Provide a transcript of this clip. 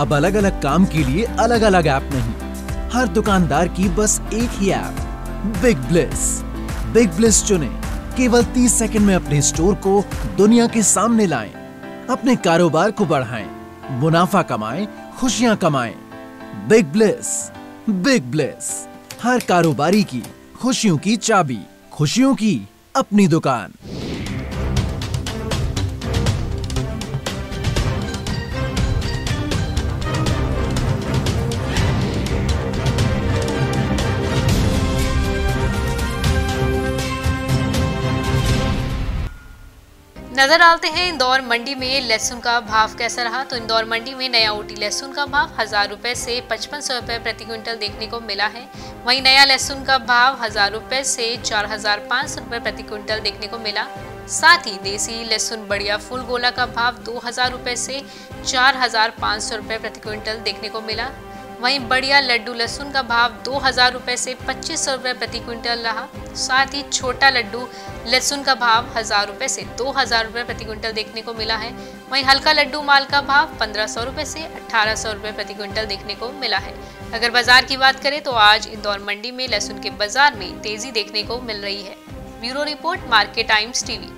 अब अलग अलग काम के लिए अलग अलग ऐप नहीं। हर दुकानदार की बस एक ही app Big Bliss Big Bliss चुने, केवल 30 सेकंड में अपने स्टोर को दुनिया के सामने लाएँ, अपने कारोबार को बढ़ाएँ, मुनाफा कमाएँ, खुशियाँ कमाएँ। बिग ब्लिस बिग ब्लिस हर कारोबारी की खुशियों की चाबी, खुशियों की अपनी दुकान। नज़र डालते हैं, इंदौर मंडी में लहसुन का भाव कैसा रहा? तो इंदौर मंडी में नया ओटी लहसुन का भाव हज़ार रुपए से पचपन सौ रुपए प्रति क्विंटल देखने को मिला है। वहीं नया लहसुन का भाव हज़ार रुपए से चार हज़ार पाँच सौ रुपए प्रति क्विंटल देखने को मिला। साथ ही देसी लहसुन बढ़िया फुल गोला का भाव दो हज़ार रुपए से चार हज़ार पाँच सौ रुपए प्रति क्विंटल देखने को मिला। वहीं बढ़िया लड्डू लहसुन का भाव दो हज़ार रुपये से पच्चीस सौ रुपये प्रति क्विंटल रहा। साथ ही छोटा लड्डू लहसुन का भाव हज़ार रुपये से दो हज़ार रुपये प्रति क्विंटल देखने को मिला है। वहीं हल्का लड्डू माल का भाव पंद्रह सौ रुपये से अठारह सौ रुपये प्रति क्विंटल देखने को मिला है। अगर बाज़ार की बात करें तो आज इंदौर मंडी में लहसुन के बाज़ार में तेज़ी देखने को मिल रही है। Bureau report, Market Times TV.